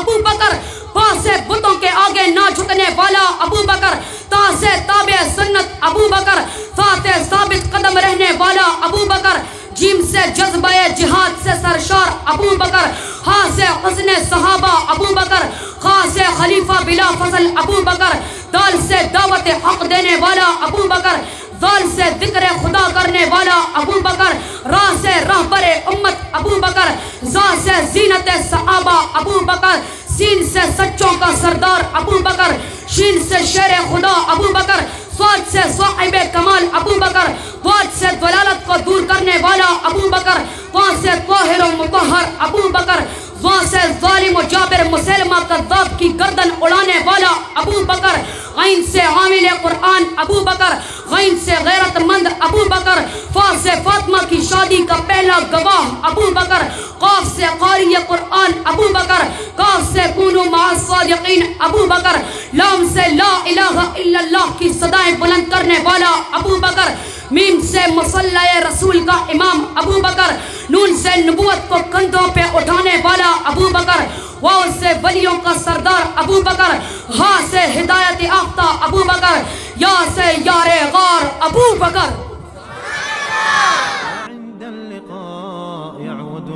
अबू बकर से बुतों के आगे ना झुकने वाला अबू बकर तासे ताबे सुन्नत अबू बकर फाते साबित कदम रहने वाला अबू बकर, जिम से जज्बा जिहाद से सरशार अबू बकर हा से हसन सहाबा अबू बकर खा से खलीफा बिला फजल अबू बकर, दाल से दावत हक देने वाला अबू बकर, दाल से ज़िक्र खुदा करने वाला अबू बकर रा से रहबर उम्मत अबू बकर जा से जीनत सहाबा अबू बकर सीन से सच्चों का सरदार अबू बकर शीन से शेर खुदा अबू बकर स्वाद से साहिब कमाल अबू बकर वाद से दलालत को दूर करने वाला अबू बकर वहाँ से तोहिर मुतहर अबू बकर वहाँ से जालिम जाबिर मुसलमा कद्दाब की गर्दन उड़ाने वाला अबू बकर गैन से आमिल कुरान अबू बकर गैन से गैरतमंद पहला गवाह अबू बकर काफ से कारी कुरान अबू बकर काफ से कूनो मासादिकीन अबू बकर लाम से ला इलाहा इल्लल्लाह की सदाएँ बुलंद करने वाला अबू बकर मीम से मुसल्ला रसूल का इमाम अबू बकर नून से नबूत को कंधों पे उठाने वाला अबू बकर वाव से वलियों का सरदार अबू बकर हा से हिदायत आफ्ता अबू बकर या से यारे गार अबू बकर